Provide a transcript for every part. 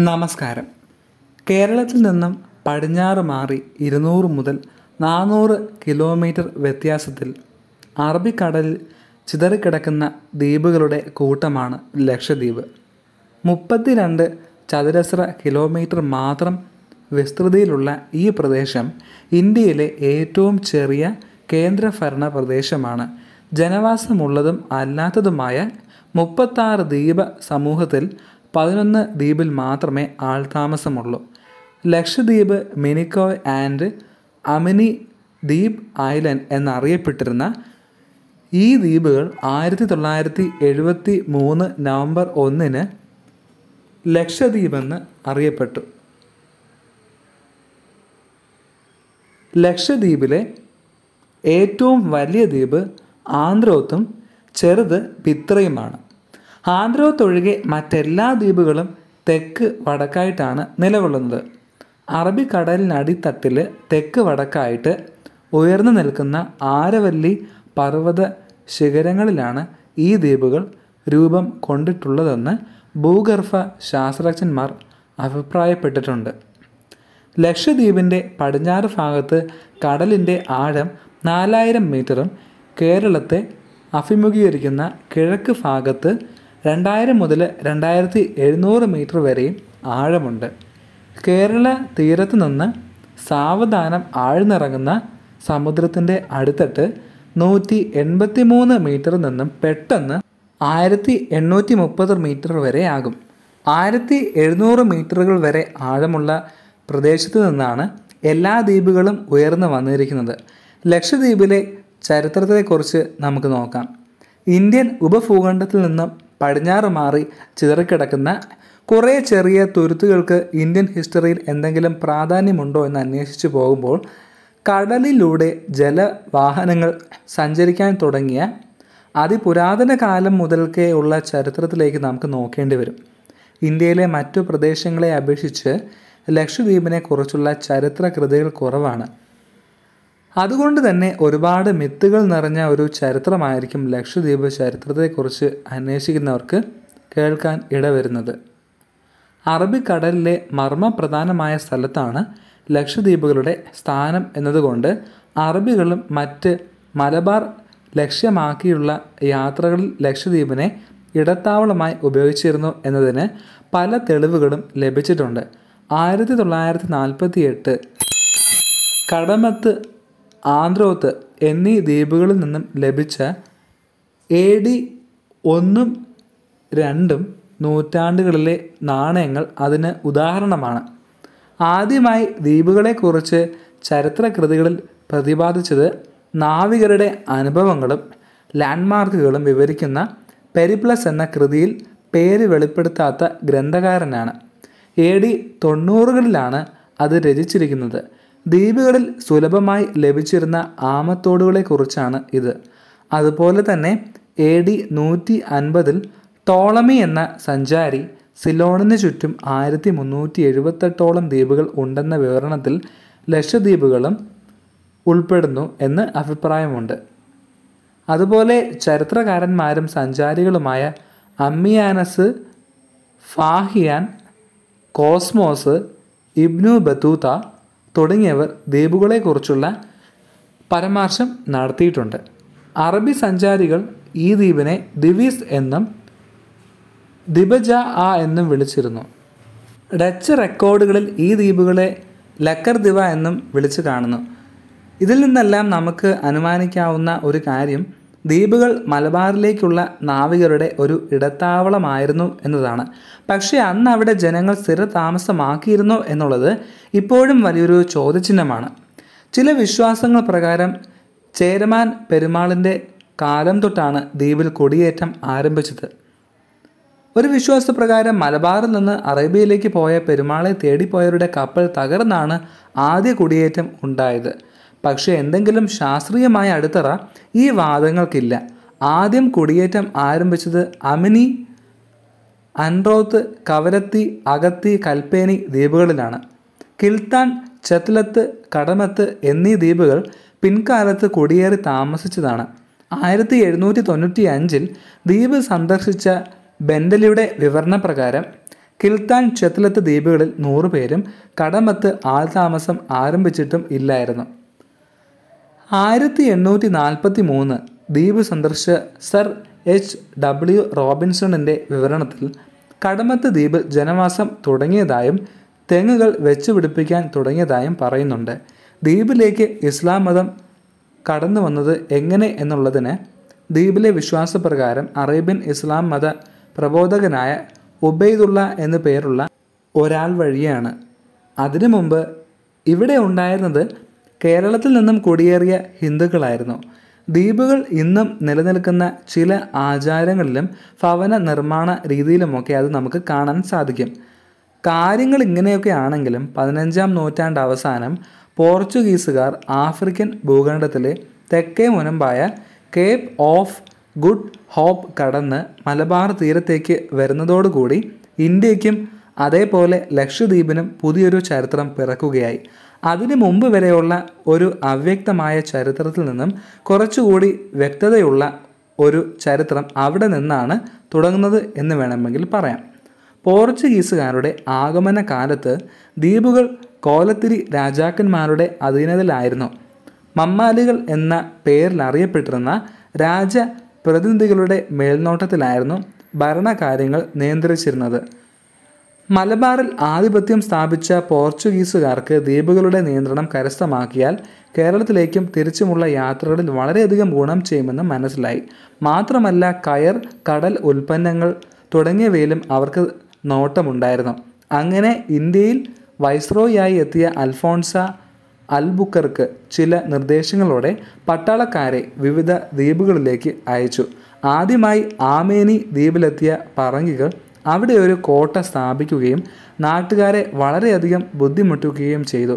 നമസ്കാരം. കേരളത്തിൽ നിന്നും പടിഞ്ഞാറ് മാറി ഇരുന്നൂറ് മുതൽ നാനൂറ് കിലോമീറ്റർ വ്യത്യാസത്തിൽ അറബിക്കടലിൽ ചിതറിക്കിടക്കുന്ന ദ്വീപുകളുടെ കൂട്ടമാണ് ലക്ഷദ്വീപ്. മുപ്പത്തിരണ്ട് ചതുരശ്ര കിലോമീറ്റർ മാത്രം വിസ്തൃതിയിലുള്ള ഈ പ്രദേശം ഇന്ത്യയിലെ ഏറ്റവും ചെറിയ കേന്ദ്രഭരണ പ്രദേശമാണ്. ജനവാസമുള്ളതും അല്ലാത്തതുമായ മുപ്പത്താറ് ദ്വീപ സമൂഹത്തിൽ പതിനൊന്ന് ദ്വീപിൽ മാത്രമേ ആൾതാമസമുള്ളൂ ലക്ഷദ്വീപ് മിനിക്കോയ് ആൻഡ് അമിനി ദ്വീപ് ഐലൻഡ് എന്നറിയപ്പെട്ടിരുന്ന ഈ ദ്വീപുകൾ ആയിരത്തി തൊള്ളായിരത്തി എഴുപത്തി മൂന്ന് നവംബർ ഒന്നിന് ലക്ഷദ്വീപെന്ന് അറിയപ്പെട്ടു. ലക്ഷദ്വീപിലെ ഏറ്റവും വലിയ ദ്വീപ് ആന്ധ്രോത്തും ചെറുത് പിത്രയുമാണ്. ആന്ധ്രോത്ത് ഒഴികെ മറ്റെല്ലാ ദ്വീപുകളും തെക്ക് വടക്കായിട്ടാണ് നിലകൊള്ളുന്നത്. അറബിക്കടലിനടിത്തട്ടിൽ തെക്ക് വടക്കായിട്ട് ഉയർന്നു നിൽക്കുന്ന ആരവല്ലി പർവത ശിഖരങ്ങളിലാണ് ഈ ദ്വീപുകൾ രൂപം കൊണ്ടിട്ടുള്ളതെന്ന് ഭൂഗർഭ ശാസ്ത്രജ്ഞന്മാർ അഭിപ്രായപ്പെട്ടിട്ടുണ്ട്. ലക്ഷദ്വീപിന്റെ പടിഞ്ഞാറ് ഭാഗത്ത് കടലിന്റെ ആഴം നാലായിരം മീറ്ററും കേരളത്തെ അഭിമുഖീകരിക്കുന്ന കിഴക്ക് ഭാഗത്ത് രണ്ടായിരം മുതൽ രണ്ടായിരത്തി എഴുന്നൂറ് മീറ്റർ വരെയും ആഴമുണ്ട്. കേരള തീരത്ത് നിന്ന് സാവധാനം ആഴ്ന്നിറങ്ങുന്ന സമുദ്രത്തിന്റെ അടുത്തിട്ട് നൂറ്റി എൺപത്തി മൂന്ന് മീറ്ററിൽ നിന്നും പെട്ടെന്ന് ആയിരത്തി എണ്ണൂറ്റി മുപ്പത് മീറ്റർ വരെ ആകും. ആയിരത്തി എഴുന്നൂറ് മീറ്ററുകൾ വരെ ആഴമുള്ള പ്രദേശത്ത് നിന്നാണ് എല്ലാ ദ്വീപുകളും ഉയർന്നു വന്നിരിക്കുന്നത്. ലക്ഷദ്വീപിലെ ചരിത്രത്തെക്കുറിച്ച് നമുക്ക് നോക്കാം. ഇന്ത്യൻ ഉപഭൂഖണ്ഡത്തിൽ നിന്നും പടിഞ്ഞാറ് മാറി ചിതറിക്കിടക്കുന്ന കുറേ ചെറിയ തുരുത്തുകൾക്ക് ഇന്ത്യൻ ഹിസ്റ്ററിയിൽ എന്തെങ്കിലും പ്രാധാന്യമുണ്ടോ എന്ന് അന്വേഷിച്ചു പോകുമ്പോൾ കടലിലൂടെ ജലവാഹനങ്ങൾ സഞ്ചരിക്കാൻ തുടങ്ങിയ അതിപുരാതന കാലം മുതൽക്കേ ഉള്ള ചരിത്രത്തിലേക്ക് നമുക്ക് നോക്കേണ്ടി വരും. ഇന്ത്യയിലെ മറ്റു പ്രദേശങ്ങളെ അപേക്ഷിച്ച് ലക്ഷദ്വീപിനെ കുറിച്ചുള്ള ചരിത്ര കൃതികൾ കുറവാണ്. അതുകൊണ്ട് തന്നെ ഒരുപാട് മിത്തുകൾ നിറഞ്ഞ ഒരു ചരിത്രമായിരിക്കും ലക്ഷദ്വീപ് ചരിത്രത്തെക്കുറിച്ച് അന്വേഷിക്കുന്നവർക്ക് കേൾക്കാൻ ഇടവരുന്നത്. അറബിക്കടലിലെ മർമ്മപ്രധാനമായ സ്ഥലത്താണ് ലക്ഷദ്വീപുകളുടെ സ്ഥാനം എന്നതുകൊണ്ട് അറബികളും മറ്റ് മലബാർ ലക്ഷ്യമാക്കിയുള്ള യാത്രകളിൽ ലക്ഷദ്വീപിനെ ഇടത്താവളമായി ഉപയോഗിച്ചിരുന്നു എന്നതിന് പല തെളിവുകളും ലഭിച്ചിട്ടുണ്ട്. ആയിരത്തി തൊള്ളായിരത്തി നാൽപ്പത്തി എട്ട് കടമത്ത് ആന്ധ്രോത്ത് എന്നീ ദ്വീപുകളിൽ നിന്നും ലഭിച്ച എ ഡി ഒന്നും രണ്ടും നൂറ്റാണ്ടുകളിലെ നാണയങ്ങൾ അതിന് ഉദാഹരണമാണ്. ആദ്യമായി ദ്വീപുകളെക്കുറിച്ച് ചരിത്രകൃതികളിൽ പ്രതിപാദിച്ചത് നാവികരുടെ അനുഭവങ്ങളും ലാൻഡ്മാർക്കുകളും വിവരിക്കുന്ന പെരിപ്ലസ് എന്ന കൃതിയിൽ പേര് വെളിപ്പെടുത്താത്ത ഗ്രന്ഥകാരനാണ്. എ ഡി തൊണ്ണൂറുകളിലാണ് അത് രചിച്ചിരിക്കുന്നത്. ദ്വീപുകളിൽ സുലഭമായി ലഭിച്ചിരുന്ന ആമത്തോടുകളെക്കുറിച്ചാണ് ഇത്. അതുപോലെ തന്നെ എ ഡി നൂറ്റി അൻപതിൽ ടോളമി എന്ന സഞ്ചാരി സിലോണിന് ചുറ്റും ആയിരത്തി മുന്നൂറ്റി എഴുപത്തെട്ടോളം ദ്വീപുകൾ ഉണ്ടെന്ന വിവരണത്തിൽ ലക്ഷദ്വീപുകളും ഉൾപ്പെടുന്നു എന്ന് അഭിപ്രായമുണ്ട്. അതുപോലെ ചരിത്രകാരന്മാരും സഞ്ചാരികളുമായ Ammianus Fahien Cosmas Ibn Battuta തുടങ്ങിയവർ ദ്വീപുകളെക്കുറിച്ചുള്ള പരാമർശം നടത്തിയിട്ടുണ്ട്. അറബി സഞ്ചാരികൾ ഈ ദ്വീപിനെ ദിവീസ് എന്നും ദിബജ ആ എന്നും വിളിച്ചിരുന്നു. ഡച്ച് റെക്കോർഡുകളിൽ ഈ ദ്വീപുകളെ ലക്കർ ദിവ എന്നും വിളിച്ചു കാണുന്നു. ഇതിൽ നിന്നെല്ലാം നമുക്ക് അനുമാനിക്കാവുന്ന ഒരു കാര്യം ദ്വീപുകൾ മലബാറിലേക്കുള്ള നാവികരുടെ ഒരു ഇടത്താവളമായിരുന്നു എന്നതാണ്. പക്ഷേ അന്ന് അവിടെ ജനങ്ങൾ സ്ഥിര താമസമാക്കിയിരുന്നോ എന്നുള്ളത് ഇപ്പോഴും വലിയൊരു ചോദ്യചിഹ്നമാണ്. ചില വിശ്വാസങ്ങൾ പ്രകാരം ചേരമാൻ പെരുമാളിന്റെ കാലം തൊട്ടാണ് ദ്വീപിൽ കൊടിയേറ്റം ആരംഭിച്ചത്. ഒരു വിശ്വാസപ്രകാരം മലബാറിൽ നിന്ന് അറേബ്യയിലേക്ക് പോയ പെരുമാളെ തേടിപ്പോയവരുടെ കപ്പൽ തകർന്നാണ് ആദ്യ കുടിയേറ്റം ഉണ്ടായത്. പക്ഷേ എന്തെങ്കിലും ശാസ്ത്രീയമായ അടിത്തറ ഈ വാദങ്ങൾക്കില്ല. ആദ്യം കുടിയേറ്റം ആരംഭിച്ചത് അമിനി അൻറോത്ത് കവരത്തി അകത്തി കൽപ്പേനി ദ്വീപുകളിലാണ്. കിൽത്താൻ ചെത്തലത്ത് കടമത്ത് എന്നീ ദ്വീപുകൾ പിൻകാലത്ത് കുടിയേറി താമസിച്ചതാണ്. ആയിരത്തി എഴുന്നൂറ്റി തൊണ്ണൂറ്റി അഞ്ചിൽ ദ്വീപ് സന്ദർശിച്ച ബെൻഡലിയുടെ വിവരണപ്രകാരം കിൽത്താൻ ചെത്തലത്ത് ദ്വീപുകളിൽ നൂറുപേരും കടമത്ത് ആൾതാമസം ആരംഭിച്ചിട്ടും ഇല്ലായിരുന്നു. ആയിരത്തി എണ്ണൂറ്റി നാൽപ്പത്തി മൂന്ന് ദ്വീപ് സന്ദർശിച്ച സർ എച്ച് ഡബ്ല്യു റോബിൻസണിന്റെ വിവരണത്തിൽ കടമത്ത് ദ്വീപിൽ ജനവാസം തുടങ്ങിയതായും തെങ്ങുകൾ വെച്ചുപിടിപ്പിക്കാൻ തുടങ്ങിയതായും പറയുന്നുണ്ട്. ദ്വീപിലേക്ക് ഇസ്ലാം മതം കടന്നു വന്നത് എങ്ങനെ എന്നുള്ളതിന് ദ്വീപിലെ വിശ്വാസപ്രകാരം അറേബ്യൻ ഇസ്ലാം മത പ്രബോധകനായ ഉബൈദുള്ള എന്നു പേരുള്ള ഒരാൾ വഴിയാണ്. അതിനു മുമ്പ് ഇവിടെ ഉണ്ടായിരുന്നത് കേരളത്തിൽ നിന്നും കുടിയേറിയ ഹിന്ദുക്കളായിരുന്നു. ദ്വീപുകൾ ഇന്നും നിലനിൽക്കുന്ന ചില ആചാരങ്ങളിലും ഭവന നിർമ്മാണ രീതിയിലുമൊക്കെ അത് നമുക്ക് കാണാൻ സാധിക്കും. കാര്യങ്ങൾ ഇങ്ങനെയൊക്കെ ആണെങ്കിലും പതിനഞ്ചാം നൂറ്റാണ്ട് അവസാനം പോർച്ചുഗീസുകാർ ആഫ്രിക്കൻ ഭൂഖണ്ഡത്തിലെ തെക്കേ മുനമ്പായ കേപ്പ് ഓഫ് ഗുഡ് ഹോപ്പ് കടന്ന് മലബാർ തീരത്തേക്ക് വരുന്നതോടുകൂടി ഇന്ത്യക്കും അതേപോലെ ലക്ഷദ്വീപിനും പുതിയൊരു ചരിത്രം പിറക്കുകയായി. അതിനു മുമ്പ് വരെയുള്ള ഒരു അവ്യക്തമായ ചരിത്രത്തിൽ നിന്നും കുറച്ചുകൂടി വ്യക്തതയുള്ള ഒരു ചരിത്രം അവിടെ നിന്നാണ് തുടങ്ങുന്നത് എന്ന് വേണമെങ്കിൽ പറയാം. പോർച്ചുഗീസുകാരുടെ ആഗമന കാലത്ത് ദ്വീപുകൾ കോലത്തിരി രാജാക്കന്മാരുടെ അധീനതയിലായിരുന്നു. മമ്മാലികൾ എന്ന പേരിൽ അറിയപ്പെട്ടിരുന്ന രാജ പ്രതിനിധികളുടെ മേൽനോട്ടത്തിലായിരുന്നു ഭരണകാര്യങ്ങൾ നിയന്ത്രിച്ചിരുന്നത്. മലബാറിൽ ആധിപത്യം സ്ഥാപിച്ച പോർച്ചുഗീസുകാർക്ക് ദ്വീപുകളുടെ നിയന്ത്രണം കരസ്ഥമാക്കിയാൽ കേരളത്തിലേക്കും തിരിച്ചുമുള്ള യാത്രകളിൽ വളരെയധികം ഗുണം ചെയ്യുമെന്ന് മനസ്സിലായി. മാത്രമല്ല കയർ കടൽ ഉൽപ്പന്നങ്ങൾ തുടങ്ങിയവയിലും അവർക്ക് നോട്ടമുണ്ടായിരുന്നു. അങ്ങനെ ഇന്ത്യയിൽ വൈസ്രോയായി എത്തിയ അൽഫോൺസ അൽബുക്കർക്ക് ചില നിർദ്ദേശങ്ങളോടെ പട്ടാളക്കാരെ വിവിധ ദ്വീപുകളിലേക്ക് അയച്ചു. ആദ്യമായി ആമേനി ദ്വീപിലെത്തിയ പറങ്കികൾ അവിടെ ഒരു കോട്ട സ്ഥാപിക്കുകയും നാട്ടുകാരെ വളരെയധികം ബുദ്ധിമുട്ടിക്കുകയും ചെയ്തു.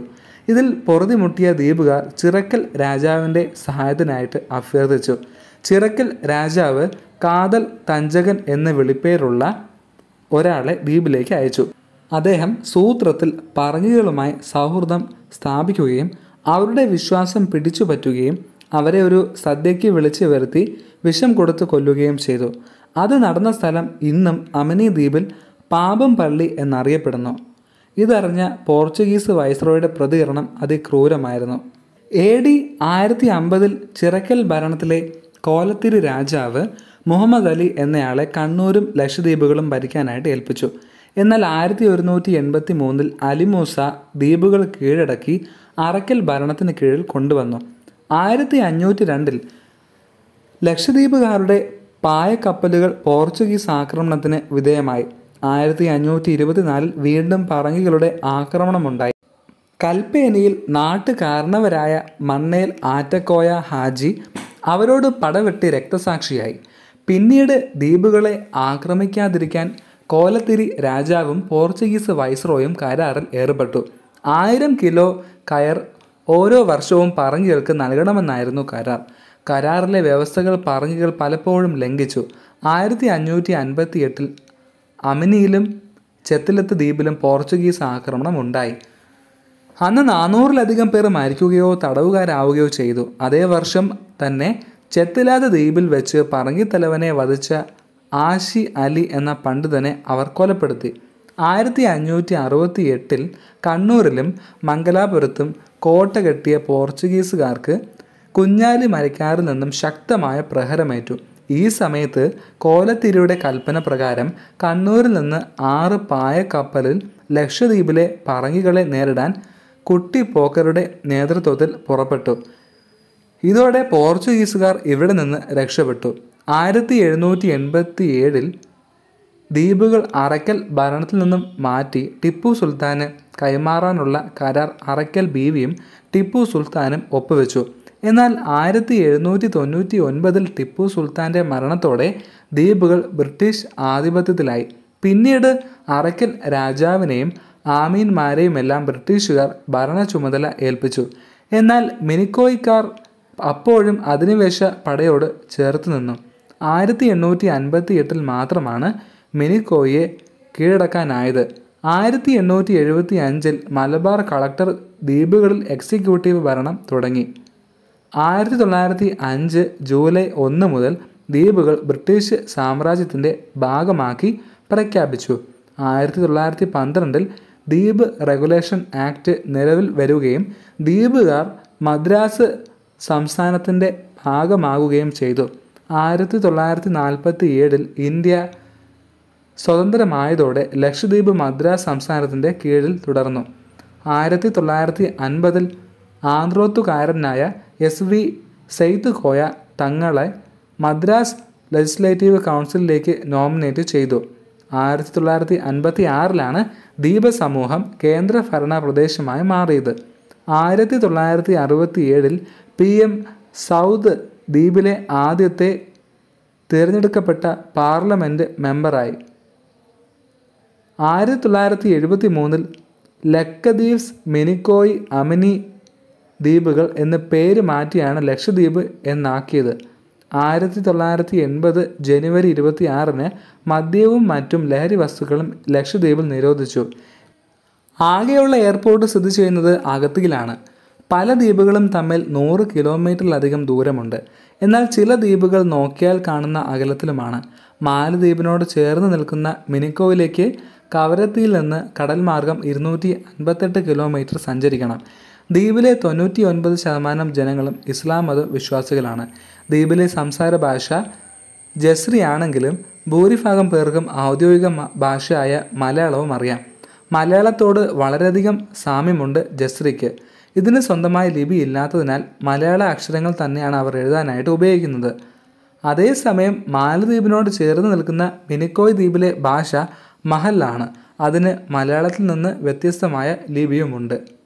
ഇതിൽ പൊറുതിമുട്ടിയ ദ്വീപുകാർ ചിറക്കൽ രാജാവിന്റെ സഹായത്തിനായിട്ട് അഭ്യർത്ഥിച്ചു. ചിറക്കൽ രാജാവ് കാതൽ തഞ്ചകൻ എന്ന വിളിപ്പേരുള്ള ഒരാളെ ദ്വീപിലേക്ക് അയച്ചു. അദ്ദേഹം സൂത്രത്തിൽ പറഞ്ഞുകളുമായി സൗഹൃദം സ്ഥാപിക്കുകയും അവരുടെ വിശ്വാസം പിടിച്ചു പറ്റുകയും അവരെ ഒരു സദ്യയ്ക്ക് വിളിച്ചു വരുത്തി വിഷം കൊടുത്ത് കൊല്ലുകയും ചെയ്തു. അത് നടന്ന സ്ഥലം ഇന്നും അമനി ദ്വീപിൽ പാപം പള്ളി എന്നറിയപ്പെടുന്നു. ഇതറിഞ്ഞ പോർച്ചുഗീസ് വൈസ്രോയുടെ പ്രതികരണം അതിക്രൂരമായിരുന്നു. എ ഡി ആയിരത്തി അമ്പതിൽ ചിറക്കൽ ഭരണത്തിലെ കോലത്തിരി രാജാവ് മുഹമ്മദ് അലി എന്നയാളെ കണ്ണൂരും ലക്ഷദ്വീപുകളും ഭരിക്കാനായിട്ട് ഏൽപ്പിച്ചു. എന്നാൽ ആയിരത്തി ഒരുന്നൂറ്റി എൺപത്തി മൂന്നിൽ അലിമൂസ ദ്വീപുകൾ കീഴടക്കി അറക്കൽ ഭരണത്തിന് കീഴിൽ കൊണ്ടുവന്നു. ആയിരത്തി അഞ്ഞൂറ്റി രണ്ടിൽ ലക്ഷദ്വീപുകാരുടെ പായക്കപ്പലുകൾ പോർച്ചുഗീസ് ആക്രമണത്തിന് വിധേയമായി. ആയിരത്തി അഞ്ഞൂറ്റി ഇരുപത്തിനാലിൽ വീണ്ടും പറങ്കികളുടെ ആക്രമണമുണ്ടായി. കൽപ്പേനിയിൽ നാട്ടുകാരണവരായ മണ്ണേൽ ആറ്റക്കോയ ഹാജി അവരോട് പടവെട്ടി രക്തസാക്ഷിയായി. പിന്നീട് ദ്വീപുകളെ ആക്രമിക്കാതിരിക്കാൻ കോലത്തിരി രാജാവും പോർച്ചുഗീസ് വൈസ്രോയും കരാറിൽ ഏർപ്പെട്ടു. ആയിരം കിലോ കയർ ഓരോ വർഷവും പറങ്കികൾക്ക് നൽകണമെന്നായിരുന്നു കരാർ. കരാറിലെ വ്യവസ്ഥകൾ പറഞ്ഞുകൾ പലപ്പോഴും ലംഘിച്ചു. ആയിരത്തി അഞ്ഞൂറ്റി അൻപത്തി എട്ടിൽ അമിനിയിലും ചെത്തിലത്ത് ദ്വീപിലും പോർച്ചുഗീസ് ആക്രമണം ഉണ്ടായി. അന്ന് നാനൂറിലധികം പേർ മരിക്കുകയോ തടവുകാരാവുകയോ ചെയ്തു. അതേ വർഷം തന്നെ ചെത്തിലാത്ത ദ്വീപിൽ വെച്ച് പറങ്കിത്തലവനെ വധിച്ച ആഷി അലി എന്ന പണ്ഡിതനെ അവർ കൊലപ്പെടുത്തി. ആയിരത്തി അഞ്ഞൂറ്റി അറുപത്തി എട്ടിൽ കണ്ണൂരിലും മംഗലാപുരത്തും കോട്ട കെട്ടിയ പോർച്ചുഗീസുകാർക്ക് കുഞ്ഞാലി മരക്കാരിൽ നിന്നും ശക്തമായ പ്രഹരമേറ്റു. ഈ സമയത്ത് കോലത്തിരിയുടെ കൽപ്പന പ്രകാരം കണ്ണൂരിൽ നിന്ന് ആറ് പായക്കപ്പലിൽ ലക്ഷദ്വീപിലെ പറങ്കികളെ നേരിടാൻ കുട്ടി പോക്കറുടെ നേതൃത്വത്തിൽ പുറപ്പെട്ടു. ഇതോടെ പോർച്ചുഗീസുകാർ ഇവിടെ നിന്ന് രക്ഷപ്പെട്ടു. ആയിരത്തി എഴുന്നൂറ്റി എൺപത്തി ഏഴിൽ ദ്വീപുകൾ അറയ്ക്കൽ ഭരണത്തിൽ നിന്നും മാറ്റി ടിപ്പു സുൽത്താന് കൈമാറാനുള്ള കരാർ അറയ്ക്കൽ ബീവിയും ടിപ്പു സുൽത്താനും ഒപ്പുവെച്ചു. എന്നാൽ ആയിരത്തി എഴുന്നൂറ്റി തൊണ്ണൂറ്റി ഒൻപതിൽ ടിപ്പു സുൽത്താന്റെ മരണത്തോടെ ദ്വീപുകൾ ബ്രിട്ടീഷ് ആധിപത്യത്തിലായി. പിന്നീട് അറക്കൽ രാജാവിനെയും ആമീന്മാരെയുമെല്ലാം ബ്രിട്ടീഷുകാർ ഭരണ ചുമതല ഏൽപ്പിച്ചു. എന്നാൽ മിനിക്കോയിക്കാർ അപ്പോഴും അധിനിവേശ പടയോട് ചേർത്ത് നിന്നു. ആയിരത്തി എണ്ണൂറ്റി അൻപത്തി എട്ടിൽ മാത്രമാണ് മിനിക്കോയെ കീഴടക്കാനായത്. ആയിരത്തി എണ്ണൂറ്റി എഴുപത്തി അഞ്ചിൽ മലബാർ കളക്ടർ ദ്വീപുകളിൽ എക്സിക്യൂട്ടീവ് ഭരണം തുടങ്ങി. ആയിരത്തി തൊള്ളായിരത്തി അഞ്ച് ജൂലൈ ഒന്ന് മുതൽ ദ്വീപുകൾ ബ്രിട്ടീഷ് സാമ്രാജ്യത്തിന്റെ ഭാഗമാക്കി പ്രഖ്യാപിച്ചു. ആയിരത്തി തൊള്ളായിരത്തി പന്ത്രണ്ടിൽ ദ്വീപ് റെഗുലേഷൻ ആക്ട് നിലവിൽ വരികയും ദ്വീപുകാർ മദ്രാസ് സംസ്ഥാനത്തിന്റെ ഭാഗമാകുകയും ചെയ്തു. ആയിരത്തി തൊള്ളായിരത്തി നാൽപ്പത്തി ഏഴിൽ ഇന്ത്യ സ്വതന്ത്രമായതോടെ ലക്ഷദ്വീപ് മദ്രാസ് സംസ്ഥാനത്തിന്റെ കീഴിൽ തുടർന്നു. ആയിരത്തി തൊള്ളായിരത്തി അൻപതിൽ ആന്ധ്രോത്തുകാരനായ എസ് വി സെയ്ദ് കോയ തങ്ങളെ മദ്രാസ് ലെജിസ്ലേറ്റീവ് കൗൺസിലിലേക്ക് നോമിനേറ്റ് ചെയ്തു. ആയിരത്തി തൊള്ളായിരത്തി അൻപത്തി ആറിലാണ് ദ്വീപ സമൂഹം കേന്ദ്ര ഭരണ പ്രദേശമായി മാറിയത്. ആയിരത്തി തൊള്ളായിരത്തി അറുപത്തി ഏഴിൽ പി എം സൗദ് ദ്വീപിലെ ആദ്യത്തെ തിരഞ്ഞെടുക്കപ്പെട്ട പാർലമെന്റ് മെമ്പറായി. ആയിരത്തി തൊള്ളായിരത്തി എഴുപത്തി മൂന്നിൽ ലക്കദീവ്സ് മിനിക്കോയ് അമിനി ദ്വീപുകൾ എന്ന പേര് മാറ്റിയാണ് ലക്ഷദ്വീപ് എന്നാക്കിയത്. ആയിരത്തി തൊള്ളായിരത്തി എൺപത് ജനുവരി ഇരുപത്തി ആറിന് മദ്യവും മറ്റും ലഹരി വസ്തുക്കളും ലക്ഷദ്വീപിൽ നിരോധിച്ചു. ആകെയുള്ള എയർപോർട്ട് സ്ഥിതി ചെയ്യുന്നത് അഗത്തിയിലാണ്. പല ദ്വീപുകളും തമ്മിൽ നൂറ് കിലോമീറ്ററിലധികം ദൂരമുണ്ട്. എന്നാൽ ചില ദ്വീപുകൾ നോക്കിയാൽ കാണുന്ന അകലത്തിലുമാണ്. മാലദ്വീപിനോട് ചേർന്ന് നിൽക്കുന്ന മിനിക്കോയിലേക്ക് കവരത്തിയിൽ നിന്ന് കടൽ മാർഗം ഇരുന്നൂറ്റി അൻപത്തെട്ട് കിലോമീറ്റർ സഞ്ചരിക്കണം. ദ്വീപിലെ തൊണ്ണൂറ്റി ഒൻപത് ശതമാനം ജനങ്ങളും ഇസ്ലാം മത വിശ്വാസികളാണ്. ദ്വീപിലെ സംസാര ഭാഷ ജസ്രി ആണെങ്കിലും ഭൂരിഭാഗം പേർക്കും ഔദ്യോഗിക ഭാഷയായ മലയാളവും അറിയാം. മലയാളത്തോട് വളരെയധികം സാമ്യമുണ്ട് ജസ്രിക്ക്. ഇതിന് സ്വന്തമായ ലിപി ഇല്ലാത്തതിനാൽ മലയാള അക്ഷരങ്ങൾ തന്നെയാണ് അവർ എഴുതാനായിട്ട് ഉപയോഗിക്കുന്നത്. അതേസമയം മാലദ്വീപിനോട് ചേർന്ന് നിൽക്കുന്ന മിനിക്കോയ് ദ്വീപിലെ ഭാഷ മഹല്ലാണ്. അതിന് മലയാളത്തിൽ നിന്ന് വ്യത്യസ്തമായ ലിപിയുമുണ്ട്.